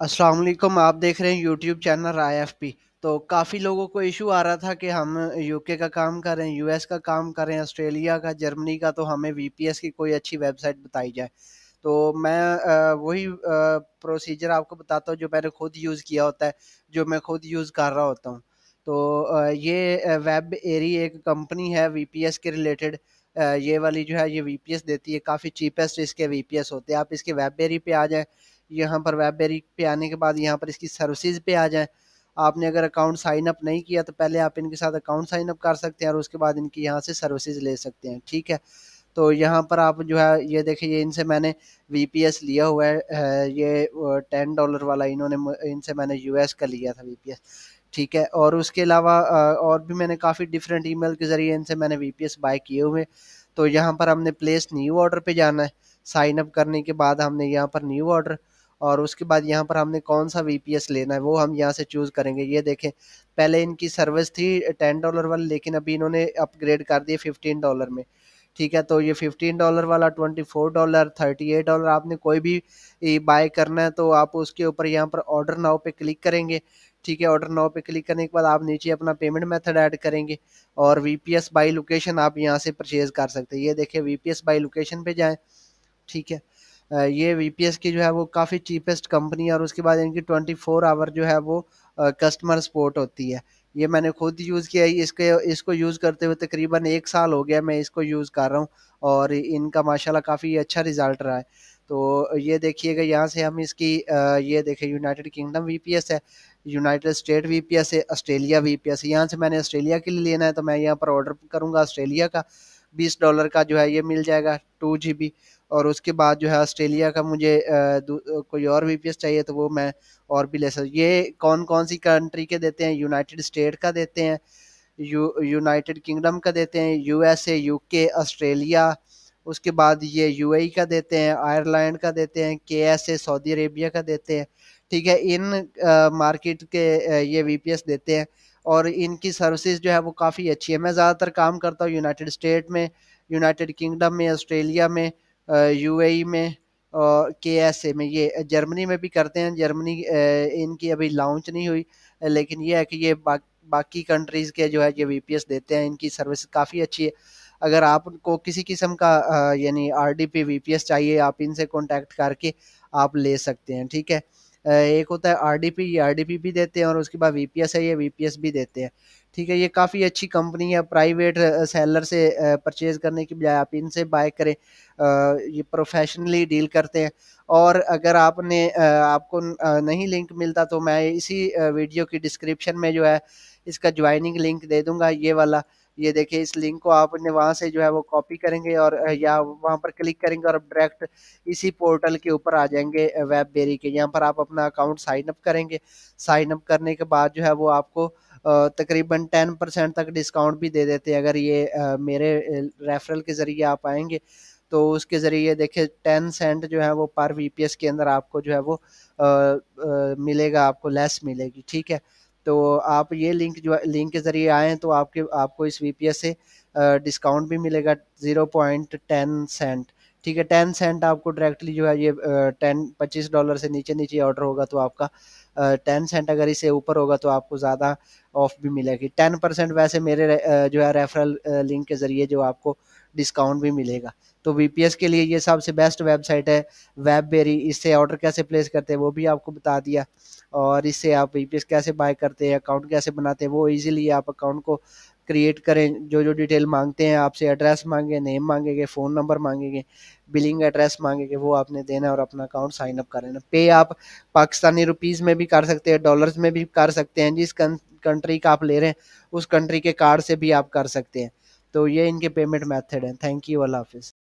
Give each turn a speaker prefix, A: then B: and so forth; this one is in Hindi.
A: अस्सलाम वालेकुम, आप देख रहे हैं YouTube channel I F P तो काफ़ी लोगों को इशू आ रहा था कि हम यूके का काम कर रहे हैं यूएस का काम कर रहे हैं ऑस्ट्रेलिया का जर्मनी का तो हमें वीपीएस की कोई अच्छी वेबसाइट बताई जाए। तो मैं वही प्रोसीजर आपको बताता हूँ जो मैंने खुद यूज़ किया होता है, जो मैं खुद यूज़ कर रहा होता हूँ। तो ये वेब एरी एक कंपनी है वीपीएस के रिलेटेड ये वाली जो है, ये वीपीएस देती है, काफ़ी चीपेस्ट इसके वीपीएस होते हैं। आप इसके वेब एरी पे आ जाए यहाँ पर वेबेरी पे आने के बाद यहाँ पर इसकी सर्विसेज़ पे आ जाएँ। आपने अगर अकाउंट साइन अप नहीं किया तो पहले आप इनके साथ अकाउंट साइन अप कर सकते हैं और उसके बाद इनकी यहाँ से सर्विसेज़ ले सकते हैं, ठीक है? तो यहाँ पर आप जो है, ये देखिए इनसे मैंने वीपीएस लिया हुआ है ये टेन डॉलर वाला इन्होंने इनसे मैंने यूएस का लिया था वीपीएस ठीक है? और उसके अलावा और भी मैंने काफ़ी डिफरेंट ईमेल के ज़रिए इनसे मैंने वीपीएस बाय किए हुए तो यहाँ पर हमने प्लेस न्यू ऑर्डर पे जाना है। साइन अप करने के बाद हमने यहाँ पर न्यू ऑर्डर और उसके बाद यहाँ पर हमने कौन सा वीपीएस लेना है, वो हम यहाँ से चूज़ करेंगे। ये देखें, पहले इनकी सर्विस थी टेन डॉलर वाली, लेकिन अभी इन्होंने अपग्रेड कर दिए फिफ्टीन डॉलर में। ठीक है तो ये फिफ्टीन डॉलर वाला twenty four dollar thirty eight dollar आपने कोई भी बाय करना है तो आप उसके ऊपर यहाँ पर ऑर्डर नाव पे क्लिक करेंगे। ठीक है ऑर्डर नाव पे क्लिक करने के बाद आप नीचे अपना पेमेंट मेथड ऐड करेंगे और V P S by location आप यहाँ से परचेज कर सकते हैं। ये देखिए V P S by location पे जाएँ। ठीक है ये VPS की जो है वो काफ़ी चीपेस्ट कंपनी है और उसके बाद इनकी ट्वेंटी फोर आवर जो है वो कस्टमर सपोर्ट होती है। ये मैंने खुद यूज़ किया है, इसके, इसको यूज़ करते हुए तकरीबन एक साल हो गया मैं इसको यूज़ कर रहा हूँ और इनका माशाल्लाह काफ़ी अच्छा रिज़ल्ट रहा है। तो ये देखिएगा, यहाँ से हम इसकी ये देखें यूनाइटेड किंगडम वीपीएस है यूनाइटेड स्टेट वीपीएस है ऑस्ट्रेलिया वी पी एस यहाँ से मैंने ऑस्ट्रेलिया के लिए लेना है तो मैं यहाँ पर ऑर्डर करूँगा ऑस्ट्रेलिया का। बीस डॉलर का जो है ये मिल जाएगा टू जी और उसके बाद जो है ऑस्ट्रेलिया का मुझे कोई और वीपीएस चाहिए तो वो मैं और भी ले सकता ये कौन कौन सी कंट्री के देते हैं? यूनाइटेड स्टेट का देते हैं यू यूनाइटेड किंगडम का देते हैं यूएसए यूके ऑस्ट्रेलिया उसके बाद ये यूएई का देते हैं आयरलैंड का देते हैं के एस ए सऊदी अरेबिया का देते हैं। ठीक है, इन मार्केट के ये वीपीएस देते हैं। और इनकी सर्विसेज़ जो है वो काफ़ी अच्छी है। मैं ज़्यादातर काम करता हूँ यूनाइटेड स्टेट में यूनाइटेड किंगडम में ऑस्ट्रेलिया में यूएई में और के एस ए में। ये जर्मनी में भी करते हैं। जर्मनी इनकी अभी लॉन्च नहीं हुई लेकिन ये है कि ये बा, बाकी कंट्रीज़ के जो है ये वीपीएस देते हैं। इनकी सर्विस काफ़ी अच्छी है। अगर आपको किसी किस्म का यानी आर डी पी वी चाहिए आप इनसे कॉन्टैक्ट करके आप ले सकते हैं ठीक है? एक होता है आर डी पी ये आर डी पी भी देते हैं और उसके बाद वी पी एस है, ये वी पी एस भी देते हैं। ठीक है, ये काफ़ी अच्छी कंपनी है। प्राइवेट सेलर से परचेज़ करने की बजाय आप इनसे बाय करें ये प्रोफेशनली डील करते हैं। और अगर आपने आपको नहीं लिंक मिलता तो मैं इसी वीडियो की डिस्क्रिप्शन में जो है इसका ज्वाइनिंग लिंक दे दूँगा, ये वाला। ये देखिए इस लिंक को आप अपने वहाँ से जो है वो कॉपी करेंगे और या वहाँ पर क्लिक करेंगे और डायरेक्ट इसी पोर्टल के ऊपर आ जाएँगे वेब बेरी के। यहाँ पर आप अपना अकाउंट साइन अप करेंगे। साइन अप करने के बाद जो है वो आपको तकरीबन टेन परसेंट तक डिस्काउंट भी दे देते हैं। अगर ये मेरे रेफरल के ज़रिए आप आएँगे तो उसके ज़रिए देखिए टेन सेंट जो है वो पर वीपीएस के अंदर आपको जो है वो आ, आ, मिलेगा आपको लेस मिलेगी। ठीक है? तो आप ये लिंक जो लिंक के ज़रिए आएँ तो आपके, आपको इस VPS से डिस्काउंट भी मिलेगा ज़ीरो पॉइंट टेन सेंट ठीक है, टेन सेंट आपको डायरेक्टली जो है ये टेन, पच्चीस डॉलर से नीचे नीचे ऑर्डर होगा तो आपका टेन सेंट अगर इससे ऊपर होगा तो आपको ज़्यादा ऑफ़ भी मिलेगी। टेन परसेंट वैसे मेरे जो है रेफरल लिंक के ज़रिए जो आपको डिस्काउंट भी मिलेगा। तो वीपीएस के लिए ये सबसे बेस्ट वेबसाइट है वेब बेरी इससे ऑर्डर कैसे प्लेस करते हैं वो भी आपको बता दिया। और इससे आप वीपीएस कैसे बाय करते हैं अकाउंट कैसे बनाते हैं वो इजीली आप अकाउंट को क्रिएट करें जो जो डिटेल मांगते हैं, आपसे एड्रेस मांगे नेम मांगेंगे फ़ोन नंबर मांगेंगे बिलिंग एड्रेस मांगेंगे, वो आपने देना और अपना अकाउंट साइन अप कर पे आप पाकिस्तानी रुपीज़ में भी कर सकते हैं डॉलर्स में भी कर सकते हैं, जिस कंट्री का आप ले रहे हैं, उस कंट्री के कार्ड से भी आप कर सकते हैं। तो ये इनके पेमेंट मैथड हैं। थैंक यू अल्लाह हाफिज़